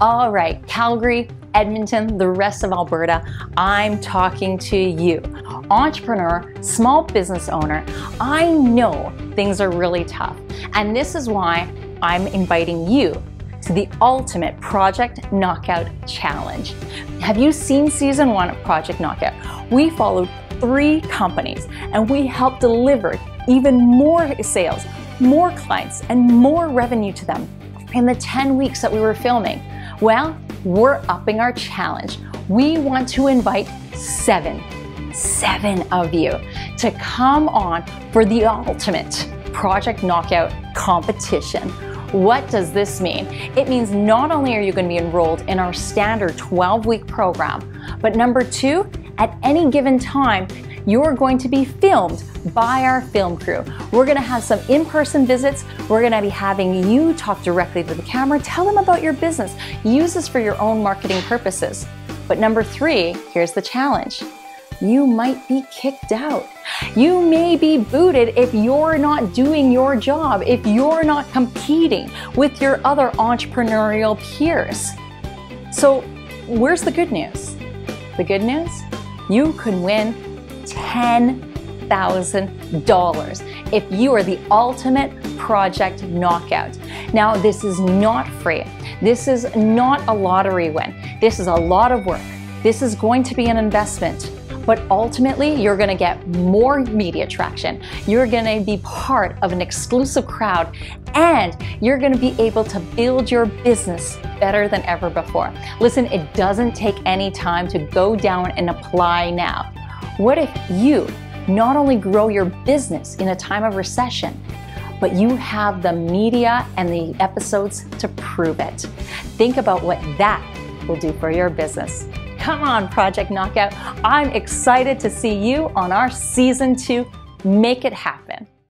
All right, Calgary, Edmonton, the rest of Alberta, I'm talking to you. Entrepreneur, small business owner, I know things are really tough. And this is why I'm inviting you to the ultimate Project Knockout Challenge. Have you seen season one of Project Knockout? We followed three companies and we helped deliver even more sales, more clients, and more revenue to them in the 10 weeks that we were filming. Well, we're upping our challenge. We want to invite seven, seven of you to come on for the ultimate Project Knockout competition. What does this mean? It means not only are you going to be enrolled in our standard 12 week program, but number two, at any given time, you're going to be filmed by our film crew. We're going to have some in person visits. We're going to be having you talk directly to the camera, tell them about your business, use this for your own marketing purposes. But number three, here's the challenge you might be kicked out. You may be booted if you're not doing your job, if you're not competing with your other entrepreneurial peers. So, where's the good news? The good news? You can win $10,000 if you are the ultimate project knockout. Now, this is not free. This is not a lottery win. This is a lot of work. This is going to be an investment but ultimately you're going to get more media traction. You're going to be part of an exclusive crowd and you're going to be able to build your business better than ever before. Listen, it doesn't take any time to go down and apply now. What if you not only grow your business in a time of recession, but you have the media and the episodes to prove it. Think about what that will do for your business. Come on, Project Knockout. I'm excited to see you on our season two. Make it happen.